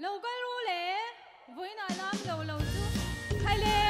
老公露脸回来了露露露开练